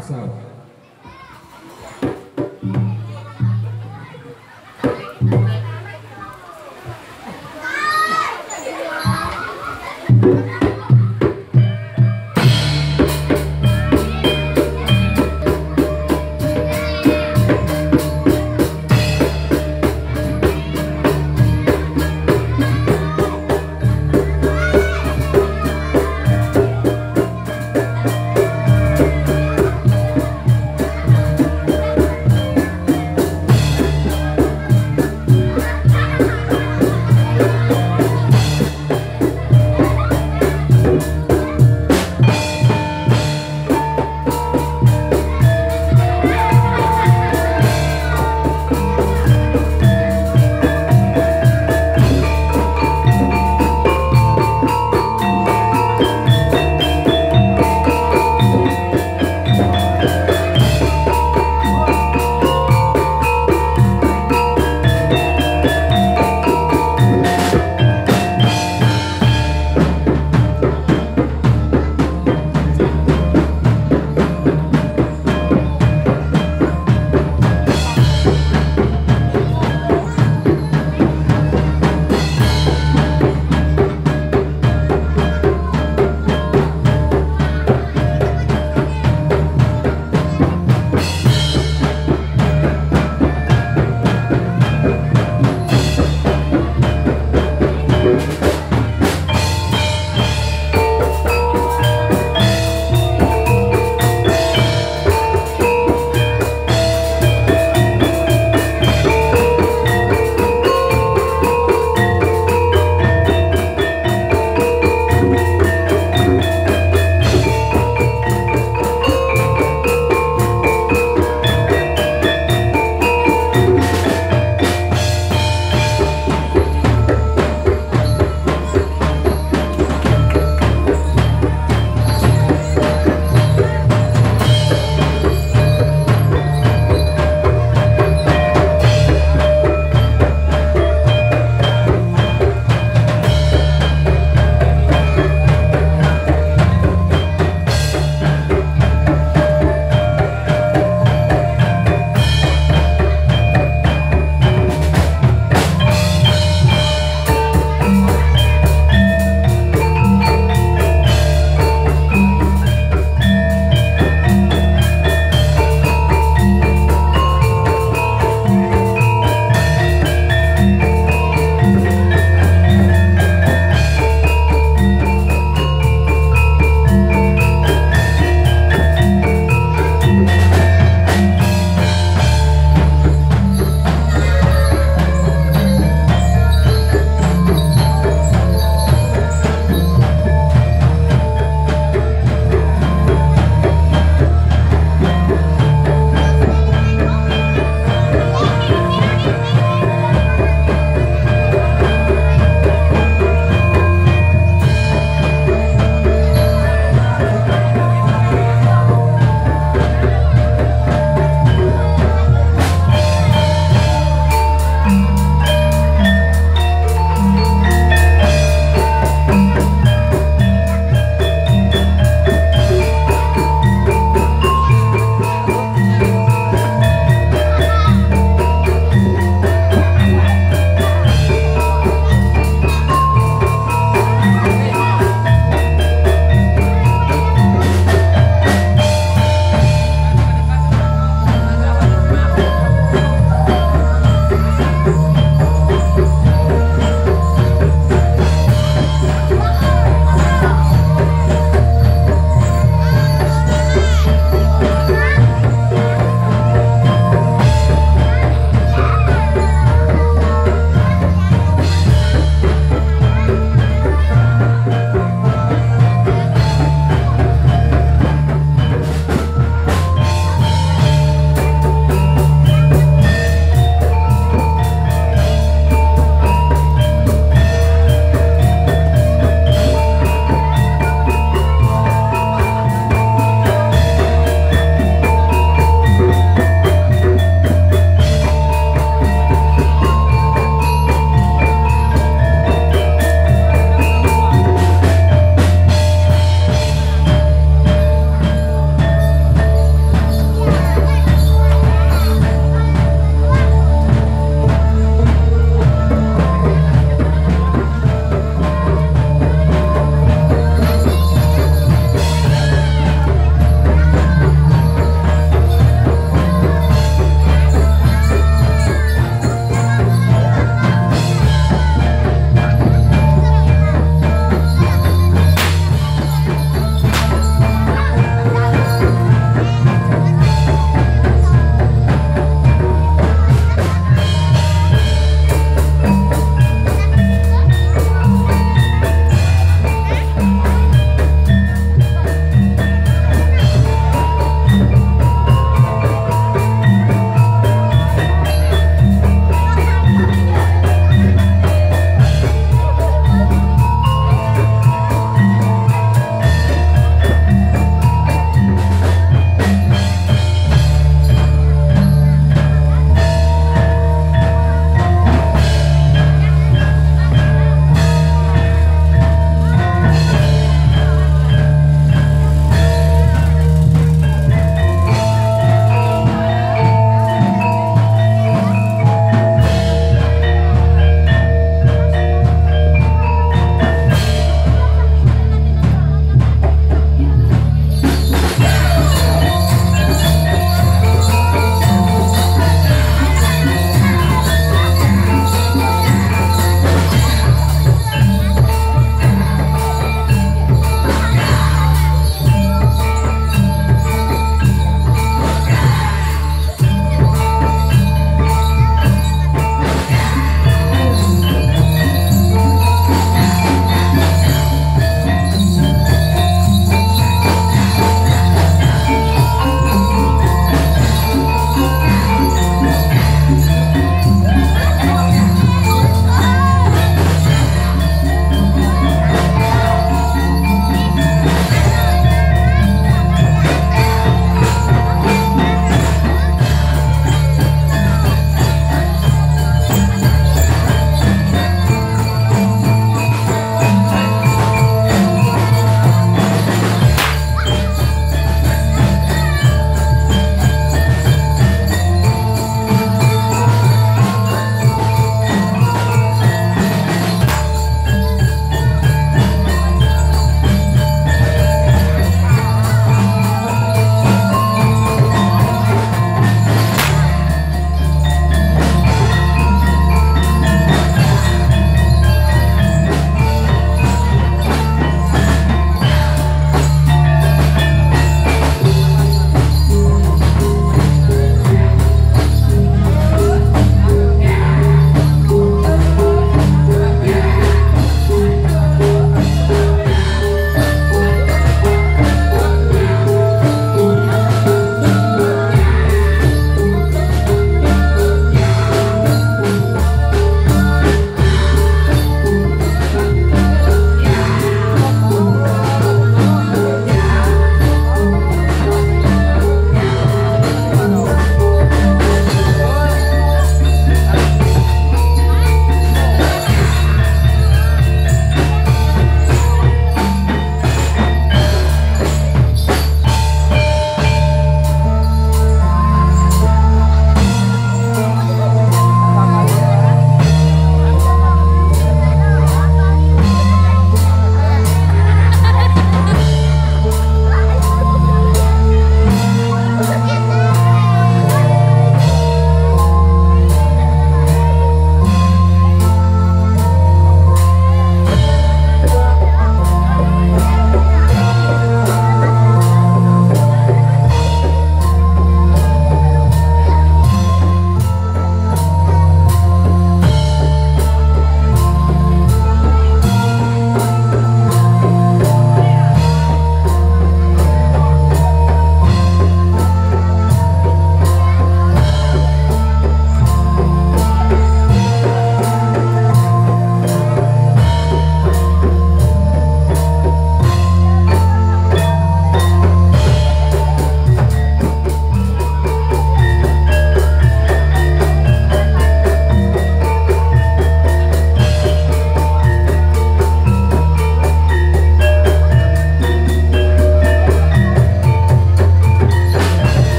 tari